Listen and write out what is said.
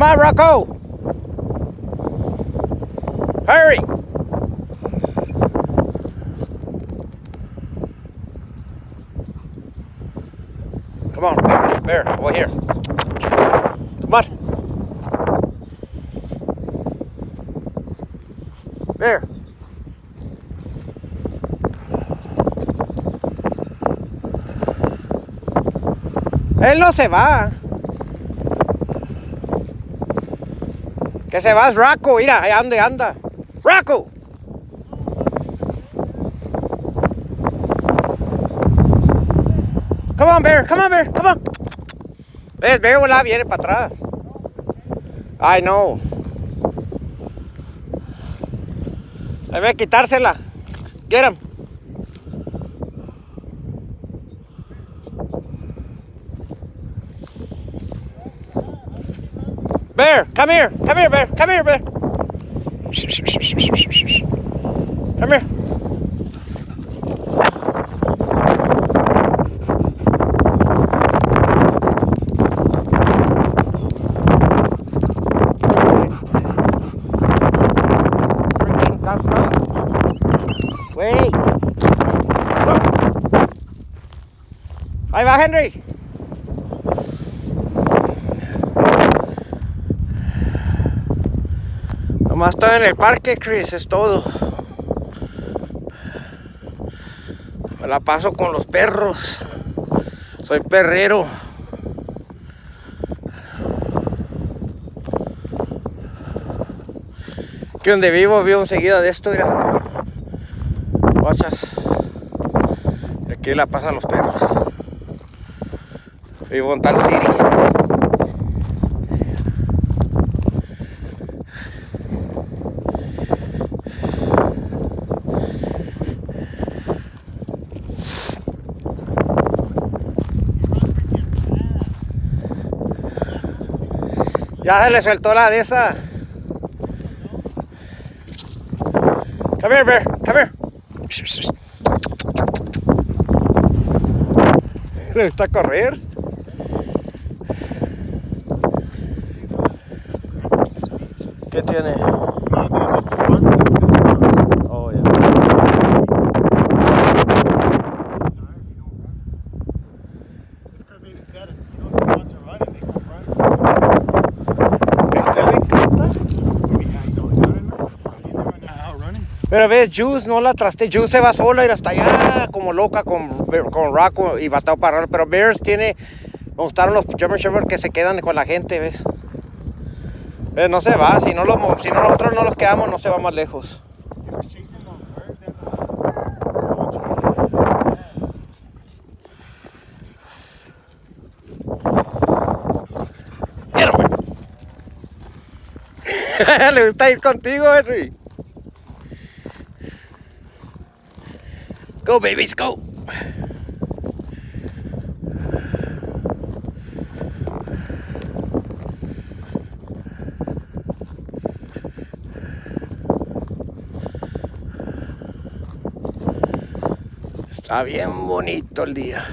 Come on, Rocco. Hurry. Come on, Bear, Bear, over here. Come on. Bear. Él no se va. Que se va es Rocco, mira, ahí anda, anda. Rocco. Come on, Bear, come on, Bear, come on. ¿Ves? Bear, hola, viene para atrás. Ay, no. Debe quitársela. Get him. Bear, come here. Come here, Bear. Come here, Bear. Come here. Wait. Ahí va Henry. Nomás estoy en el parque, Chris, es todo. Me la paso con los perros. Soy perrero. Que donde vivo, vivo enseguida de esto, mira. Guachas. Aquí la pasan los perros. Vivo en tal city. Ya se le soltó la de esa. Come here, bear. Come here. Le gusta correr. ¿Qué tiene? Oh, yeah. Este le encanta. Pero ves, Juice no la traste. Juice se va sola y hasta allá como loca con, con Rocco y para Pero Bears tiene. Me gustaron los German Shepherd que se quedan con la gente, ¿ves? ¿Ves? No se va. Si, no los, si no nosotros no los quedamos, no se va más lejos. Le gusta ir contigo, Henry. Go, babies, go. Está bien bonito el día.